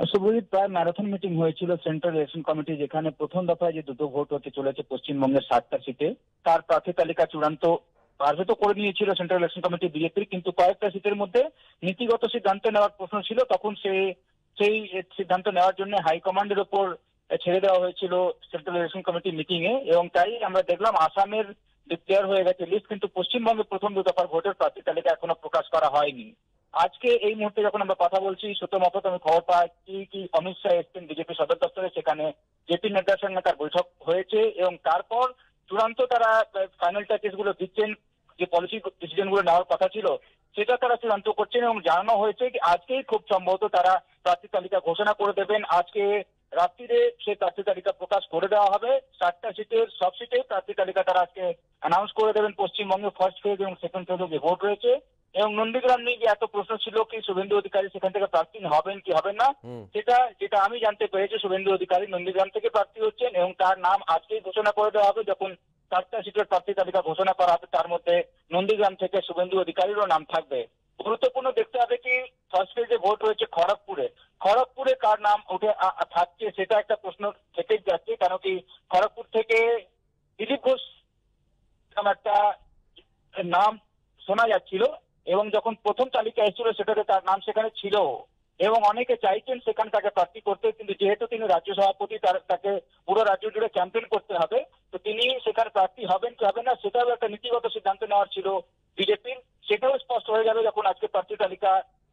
শুভজিৎ, প্রায় marathon meeting হয়েছিল central election committee যেখানে প্রথম দফায় যে দুটো ভোট হতে চলেছে পশ্চিমবঙ্গের সাতটা সিটে তার প্রার্থী তালিকা চূড়ান্ত পারবে করে নিয়েছিল সেন্ট্রাল ইলেকশন কমিটি বিজেপির কিন্তু কয়েকটা সিটের মধ্যে নীতিগত সিদ্ধান্ত নেওয়ার প্রশ্ন ছিল, তখন সে, সেই সিদ্ধান্ত নেওয়ার জন্য হাইকমান্ডের ওপর ছেড়ে দেওয়া হয়েছিল সেন্ট্রাল ইলেকশন কমিটি মিটিং এ, এবং তাই আমরা দেখলাম আসামের ডিক্লেয়ার হয়ে গেছে লিস্ট কিন্তু পশ্চিমবঙ্গে প্রথম দু দফার ভোটের প্রার্থী তালিকা এখনও প্রকাশ করা হয়নি। আজকে এই মুহূর্তে যখন আমরা কথা বলছি সত্য মতো আমি খবর পাচ্ছি কি অমিত শাহ এসছেন বিজেপি সদর দপ্তরে, সেখানে জেপি নাড্ডার সঙ্গে তার বৈঠক হয়েছে এবং তারপর চূড়ান্ত তারা ফাইনাল টাচেসগুলো দিচ্ছেন, যে পলিসি ডিসিশনগুলো নেওয়ার কথা ছিল, সেটা তারা চূড়ান্ত করছেন এবং জানানো হয়েছে কি আজকেই খুব সম্ভবত তারা প্রার্থী তালিকা ঘোষণা করে দেবেন। আজকে রাত্রিরে সে প্রার্থী তালিকা প্রকাশ করে দেওয়া হবে। চারটা সিটের, সব সিটে প্রার্থী তালিকা তারা আজকে অ্যানাউন্স করে দেবেন। পশ্চিমবঙ্গে ফার্স্ট ফেজ এবং সেকেন্ড ফেজে যে ভোট রয়েছে এবং নন্দীগ্রাম নিয়ে যে এত প্রশ্ন ছিল কি শুভেন্দু অধিকারী সেখান থেকে প্রার্থী হবেন কি হবেন না সেটা যেটা আমি জানতে পেরেছি। শুভেন্দু অধিকারী নন্দীগ্রাম থেকে প্রার্থী হচ্ছেন এবং তার নাম আজকেই ঘোষণা করে দেওয়া হবে। যখন চারটা সিটের প্রার্থী তালিকা ঘোষণা করা হবে তার মধ্যে নন্দীগ্রাম থেকে শুভেন্দু অধিকারীরও নাম থাকবে। গুরুত্বপূর্ণ দেখতে হবে কি ফার্স্ট ফেজে ভোট রয়েছে খড়গপুরে। খড়গপুরে কার নাম উঠে থাকছে সেটা একটা প্রশ্ন থেকেই যাচ্ছে কেন কি খড়গপুর থেকে দিলীপ ঘোষ নাম একটা নাম শোনা যাচ্ছিল। এবং যখন প্রথম তালিকা এসেছিল, সেটাতে তার নাম সেখানে ছিল এবং অনেকে চাইছেন সেখানে তাকে প্রার্থী করতে কিন্তু যেহেতু তিনি রাজ্য সভাপতি, তার, তাকে পুরো রাজ্য জুড়ে ক্যাম্পেইন করতে হবে, তো তিনি সেখানে প্রার্থী হবেন কি হবেন না, সেটাও একটা নীতিগত সিদ্ধান্ত নেওয়ার ছিল বিজেপির সেটাও স্পষ্ট হয়ে যাবে যখন আজকে প্রার্থী তালিকা,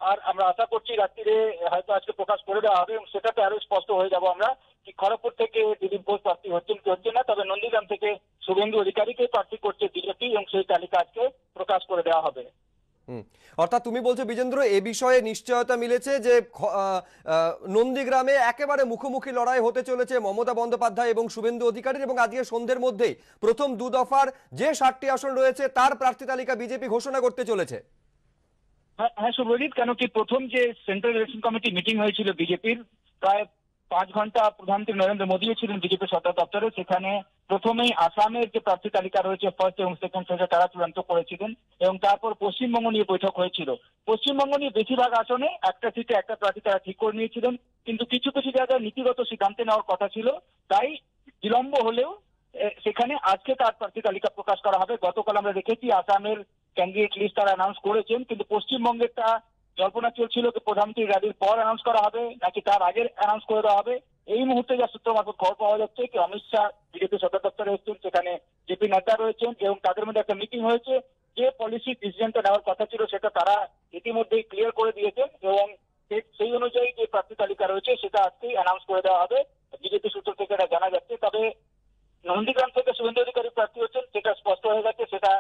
আর আমরা আশা করছি রাত্রিরে হয়তো আজকে প্রকাশ করে দেওয়া হবে এবং সেটাতে আরও স্পষ্ট হয়ে যাব আমরা কি খড়গপুর থেকে দিলীপ ঘোষ প্রার্থী হচ্ছেন কি হচ্ছেন না, তবে নন্দীগ্রাম থেকে শুভেন্দু অধিকারীকে প্রার্থী করছে বিজেপি এবং সেই তালিকা আজকে প্রকাশ করে দেওয়া হবে। অর্থাৎ তুমি বলছো, বিজেন্দ্র, এ বিষয়ে নিশ্চয়তা মিলেছে যে নন্দীগ্রামে একেবারে মুখোমুখি লড়াই হতে চলেছে মমতা বন্দ্যোপাধ্যায় এবং শুভেন্দু অধিকারীর এবং আজকে সন্ধ্যের মধ্যেই প্রথম দু দফার যে ষাটটি আসন রয়েছে, তার প্রার্থী তালিকা বিজেপি ঘোষণা করতে চলেছে। হ্যাঁ হ্যাঁ শুভজিৎ, কেন কি প্রথম যে সেন্ট্রাল ইলেকশন কমিটি মিটিং হয়েছিল বিজেপির, প্রায় পাঁচ ঘণ্টা প্রধানমন্ত্রী নরেন্দ্র মোদীও ছিলেন বিজেপি সদর দপ্তরে। সেখানে প্রথমেই আসামের যে প্রার্থী তালিকা রয়েছে ফার্স্ট এবং সেকেন্ড ফেজে তারা চূড়ান্ত করেছিলেন এবং তারপর পশ্চিমবঙ্গ নিয়ে বৈঠক হয়েছিল। পশ্চিমবঙ্গ নিয়ে বেশিরভাগ আসনে একটা সিটে একটা প্রার্থী তারা ঠিক করে নিয়েছিলেন, কিন্তু কিছু কিছু জায়গায় নীতিগত সিদ্ধান্ত নেওয়ার কথা ছিল। তাই বিলম্ব হলেও সেখানে আজকে তার প্রার্থী তালিকা প্রকাশ করা হবে। গতকাল আমরা দেখেছি আসামের ক্যান্ডিডেট লিস্ট তারা অ্যানাউন্স করেছেন, কিন্তু পশ্চিমবঙ্গেরটা জল্পনা চলছিল যে প্রধানমন্ত্রী র্যালির পর অ্যানাউন্স করা হবে, নাকি তার আগে অ্যানাউন্স করে দেওয়া হবে? এই মুহূর্তে যা সূত্র মারফত খবর পাওয়া যাচ্ছে কি অমিত শাহ বিজেপি সদর দপ্তরে এসেছেন, সেখানে জেপি নাড্ডা রয়েছেন এবং তাদের মধ্যে একটা মিটিং হয়েছে। যে পলিসি ডিসিশনটা নেওয়ার কথা ছিল, সেটা তারা ইতিমধ্যেই ক্লিয়ার করে দিয়েছেন এবং সেই অনুযায়ী যে প্রার্থী তালিকা রয়েছে, সেটা আজকেই অ্যানাউন্স করে দেওয়া হবে। বিজেপি সূত্র থেকে এটা জানা যাচ্ছে, তবে নন্দীগ্রাম থেকে শুভেন্দু অধিকারী প্রার্থী হচ্ছেন, সেটা স্পষ্ট হয়ে গেছে, সেটা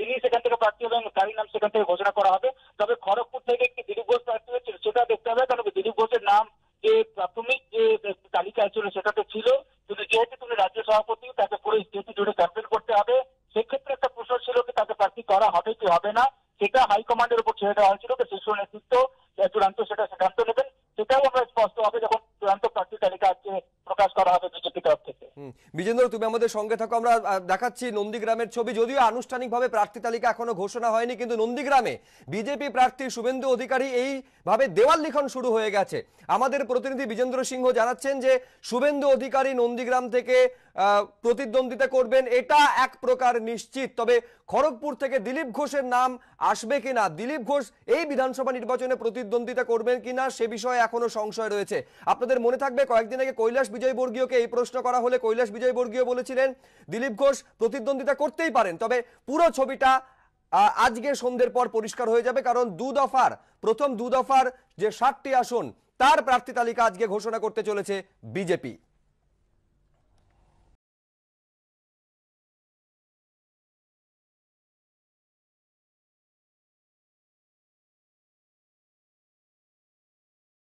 তিনি সেখান থেকে প্রার্থী হবেন, তারই নাম সেখান থেকে ঘোষণা করা হবে। তবে খড়গপুর থেকে কি দিলীপ ঘোষ প্রার্থী হয়েছিল, সেটা দেখতে হবে, কারণ দিলীপ ঘোষের নাম যে প্রাথমিক যে তালিকা ছিল, সেটাতে ছিল। কিন্তু যেহেতু তুমি রাজ্য সভাপতি, তাকে পুরো স্টেট জুড়ে ক্যাম্পেইন করতে হবে। সেক্ষেত্রে একটা প্রশ্ন ছিল কি, তাকে প্রার্থী করা হবে কি, হবে না? সেটা হাইকমান্ডের উপর ছেড়ে দেওয়া হয়েছিল শীর্ষ নেতৃত্ব চূড়ান্ত সেটা সিদ্ধান্ত নেবেন। সেটাও আমরা স্পষ্ট হবে যখন চূড়ান্ত প্রার্থী তালিকা আজকে প্রকাশ করা হবে বিজেপি তরফ। থেকে। বিজেন্দ্র, তুমি আমাদের সঙ্গে থাকো, আমরা দেখাচ্ছি নন্দীগ্রামের ছবি। যদিও আনুষ্ঠানিকভাবে প্রার্থী তালিকা এখনও ঘোষণা হয়নি, কিন্তু নন্দীগ্রামে বিজেপি প্রার্থী শুভেন্দু অধিকারী এইভাবে দেওয়াল লিখন শুরু হয়ে গেছে। আমাদের প্রতিনিধি বিজেন্দ্র সিংহ জানাচ্ছেন যে, শুভেন্দু অধিকারী নন্দীগ্রাম থেকে প্রতিদ্বন্দ্বিতা করবেন, এটা এক প্রকার নিশ্চিত। তবে খড়গপুর থেকে দিলীপ ঘোষের নাম আসবে কিনা, দিলীপ ঘোষ এই বিধানসভা নির্বাচনে প্রতিদ্বন্দ্বিতা করবেন কিনা, সে বিষয়ে এখনও সংশয় রয়েছে। আপনাদের মনে থাকবে, কয়েকদিন আগে কৈলাস বিজয়বর্গীয়কে এই প্রশ্ন করা হলে কৈলাস বিজয়বর্গীয় বলেছিলেন, দিলীপ ঘোষ প্রতিদ্বন্দ্বিতা করতেই পারেন, তবে পুরো ছবিটা আজকে সন্ধ্যের পর পরিষ্কার হয়ে যাবে, কারণ দু দফার, প্রথম দু দফার যে ষাটটি আসন, তার প্রার্থী তালিকা আজকে ঘোষণা করতে চলেছে বিজেপি।